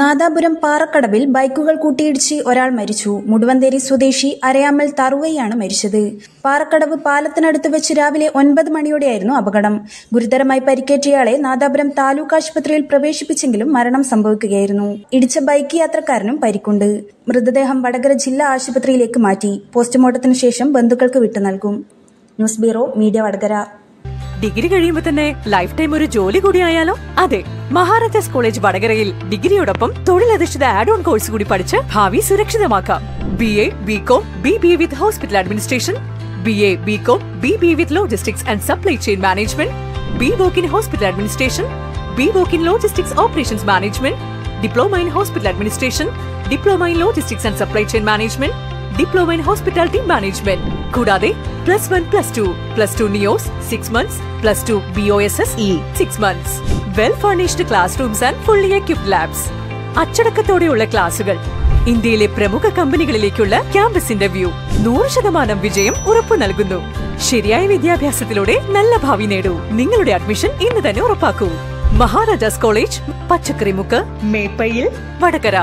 നാദാപുരം പാറക്കടവിൽ ബൈക്കുകൾ കൂട്ടിയിടിച്ച് ഒരാൾ മരിച്ചു. മുടുവന്തേരി സ്വദേശി അരയാമൽ തറുവയാണ് മരിച്ചത്. പാറക്കടവ് പാലത്തിനടുത്ത് വെച്ച് രാവിലെ ഒൻപത് മണിയോടെയായിരുന്നു അപകടം. ഗുരുതരമായി പരിക്കേറ്റയാളെ നാദാപുരം താലൂക്ക് ആശുപത്രിയിൽ പ്രവേശിപ്പിച്ചെങ്കിലും മരണം സംഭവിക്കുകയായിരുന്നു. ഇടിച്ച ബൈക്ക് യാത്രക്കാരനും പരിക്കുണ്ട്. മൃതദേഹം വടകര ജില്ലാ ആശുപത്രിയിലേക്ക് മാറ്റി. പോസ്റ്റ്മോർട്ടത്തിന് ശേഷം ബന്ധുക്കൾക്ക് വിട്ടു നൽകും. News bureau media Vadakara. Degree കഴിയുമ്പോൾ തന്നെ ലൈഫ് ടൈം ഒരു ജോലി കൂടിയായാലോ അതെ മഹാരാജാസ് കോളേജ് വടകരയിൽ ഡിഗ്രിയോടൊപ്പം തൊഴിലധിഷ്ഠിത ആഡ് ഓൺ കോഴ്സ് കൂടി പഠിച്ച് ഭാവി സുരക്ഷിതമാക്കാം. B A B com B B with hospital administration B A B com B B with logistics and supply chain management B voc in hospital administration B voc in logistics operations management diploma in hospital administration diploma in logistics and supply chain management diploma in hospitality management കൂടാതെ plus one plus two plus two NIOS six months plus two B O S S E six months well furnished class rooms and fully equipped labs അച്ചടക്കത്തോടെയുള്ള ക്ലാസുകൾ. ഇന്ത്യയിലെ പ്രമുഖ കമ്പനികളിലേക്കുള്ള campus interview നൂറ് ശതമാനം വിജയം ഉറപ്പു നൽകുന്നു. ശരിയായ വിദ്യാഭ്യാസത്തിലൂടെ നല്ല ഭാവി നേടൂ. നിങ്ങളുടെ അഡ്മിഷൻ ഇന്ന് തന്നെ ഉറപ്പാക്കൂ. മഹാരാജാസ് കോളേജ് പച്ചക്കറിമുക്ക് മേപ്പയിൽ വടകര.